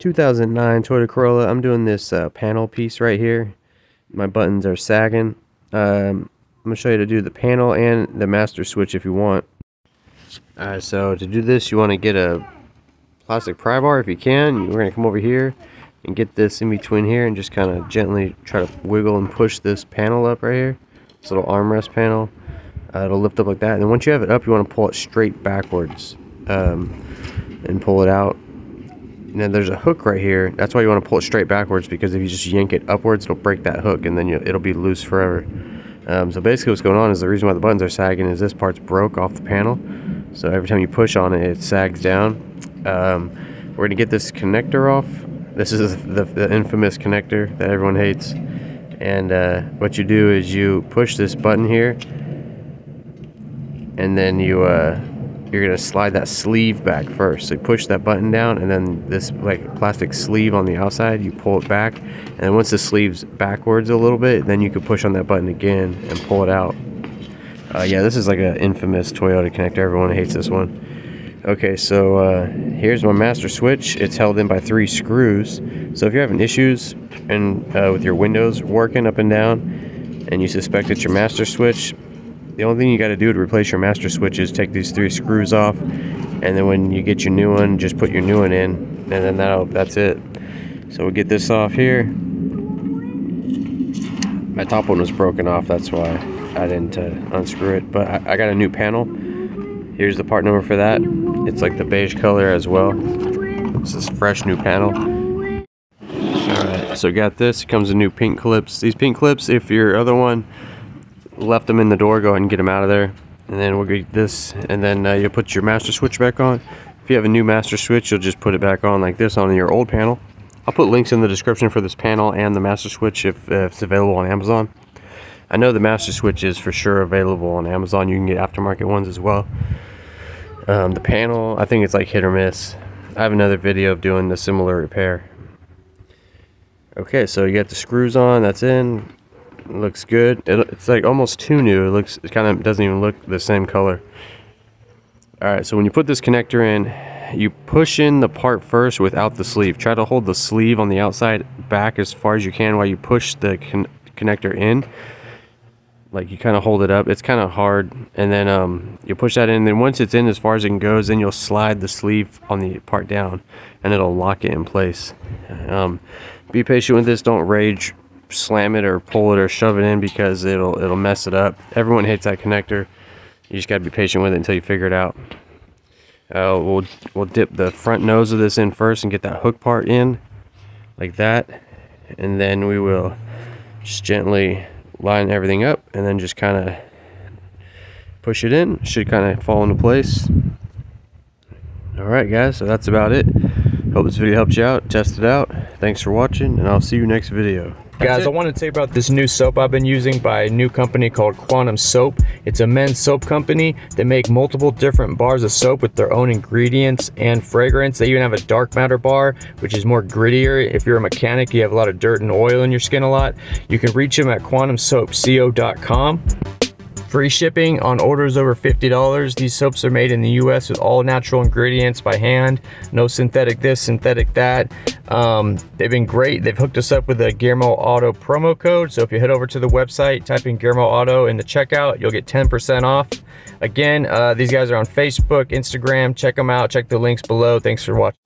2009 Toyota Corolla. I'm doing this uh, panel piece right here. My buttons are sagging. Um, I'm going to show you to do the panel and the master switch if you want. Alright, so to do this, you want to get a plastic pry bar if you can. We're going to come over here and get this in between here and just kind of gently try to wiggle and push this panel up right here. This little armrest panel. Uh, it'll lift up like that. And then once you have it up, you want to pull it straight backwards um, and pull it out then there's a hook right here. That's why you want to pull it straight backwards because if you just yank it upwards, it'll break that hook and then you, it'll be loose forever. Um, so basically what's going on is the reason why the buttons are sagging is this part's broke off the panel. So every time you push on it, it sags down. Um, we're going to get this connector off. This is the, the, infamous connector that everyone hates. And uh, what you do is you push this button here and then you uh, you're gonna slide that sleeve back first. So you push that button down and then this like plastic sleeve on the outside, you pull it back. And once the sleeve's backwards a little bit, then you can push on that button again and pull it out. Uh, yeah, this is like an infamous Toyota connector. Everyone hates this one. Okay, so uh, here's my master switch. It's held in by three screws. So if you're having issues and uh, with your windows working up and down, and you suspect it's your master switch, the only thing you got to do to replace your master switch is take these three screws off, and then when you get your new one, just put your new one in, and then that'll, that's it. So we'll get this off here. My top one was broken off, that's why I didn't uh, unscrew it. But I, I got a new panel. Here's the part number for that. It's like the beige color as well. This is fresh new panel. So got this. It comes with new pink clips. These pink clips, if your other one left them in the door, go ahead and get them out of there. And then we'll get this, and then uh, you'll put your master switch back on. If you have a new master switch, you'll just put it back on like this on your old panel. I'll put links in the description for this panel and the master switch if, if it's available on Amazon. I know the master switch is for sure available on Amazon. You can get aftermarket ones as well. Um, the panel, I think it's like hit or miss. I have another video of doing the similar repair. Okay, so you got the screws on, that's in. Looks good. It, it's like almost too new. It looks, it kind of doesn't even look the same color. Alright, so when you put this connector in, you push in the part first without the sleeve. Try to hold the sleeve on the outside back as far as you can while you push the con connector in. Like you kind of hold it up. It's kind of hard. And then um, you push that in. And then once it's in as far as it can go, then you'll slide the sleeve on the part down and it'll lock it in place. Um, be patient with this. Don't rage slam it or pull it or shove it in because it'll it'll mess it up. Everyone hates that connector. You just gotta be patient with it until you figure it out. Uh, we'll we'll dip the front nose of this in first and get that hook part in like that, and then we will just gently line everything up and then just kind of push it in. Should kind of fall into place. All right, guys. So that's about it. Hope this video helped you out. Test it out. Thanks for watching, and I'll see you next video. Guys, I want to tell you about this new soap I've been using by a new company called Quantum Soap. It's a men's soap company. They make multiple different bars of soap with their own ingredients and fragrance. They even have a dark matter bar, which is more grittier. If you're a mechanic, you have a lot of dirt and oil in your skin a lot. You can reach them at quantumsoapco.com. Free shipping on orders over $50. These soaps are made in the US with all natural ingredients by hand. No synthetic this, synthetic that. Um, they've been great. They've hooked us up with a Gearmo Auto promo code. So if you head over to the website, type in Gearmo Auto in the checkout, you'll get 10% off. Again, uh, these guys are on Facebook, Instagram. Check them out. Check the links below. Thanks for watching.